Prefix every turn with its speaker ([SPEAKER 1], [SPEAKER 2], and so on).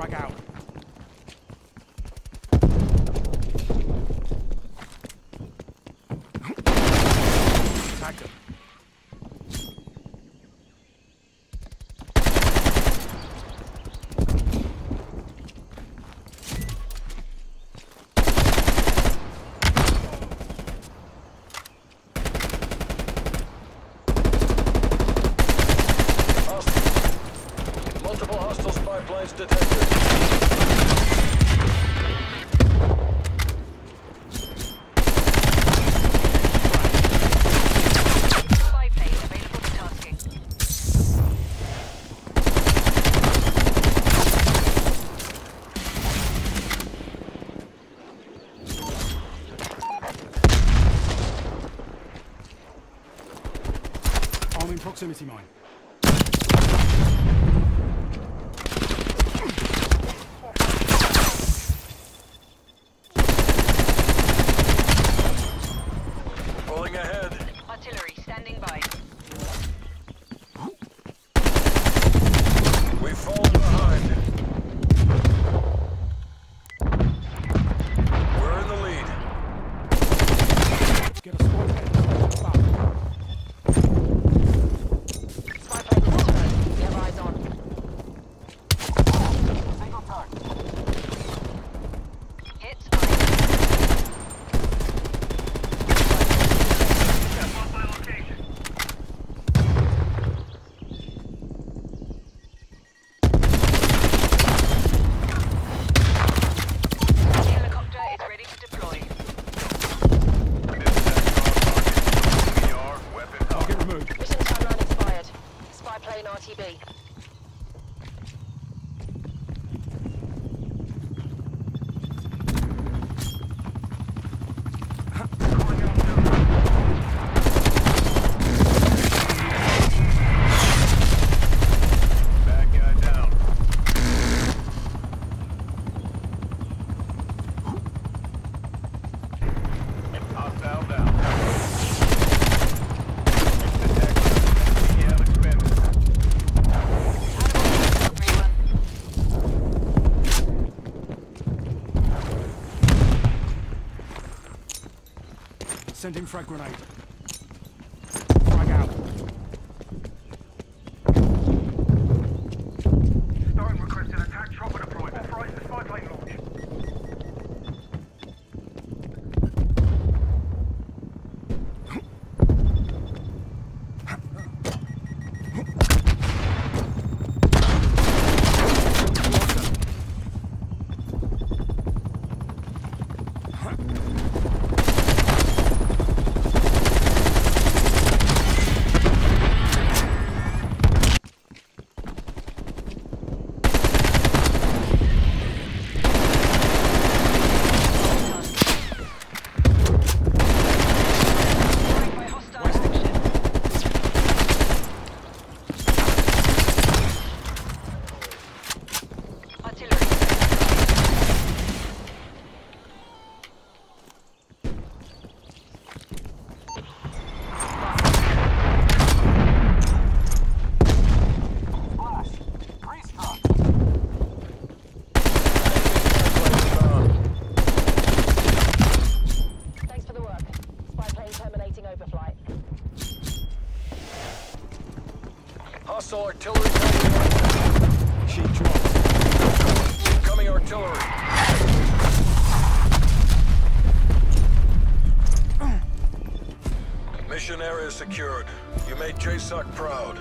[SPEAKER 1] Frag out.
[SPEAKER 2] Multiple hostile spy planes detected.
[SPEAKER 1] Proximity mine. Sending frag grenade. Frag out.
[SPEAKER 3] Starting requesting attack chopper deployment. Authorize the spy plane launch.
[SPEAKER 4] Destroyed by hostile action. Artillery. Thanks for the work. Spy plane terminating overflight.
[SPEAKER 2] Hostile artillery.
[SPEAKER 1] Sheet dropped.
[SPEAKER 2] Incoming artillery. Mission area secured. You made JSOC proud.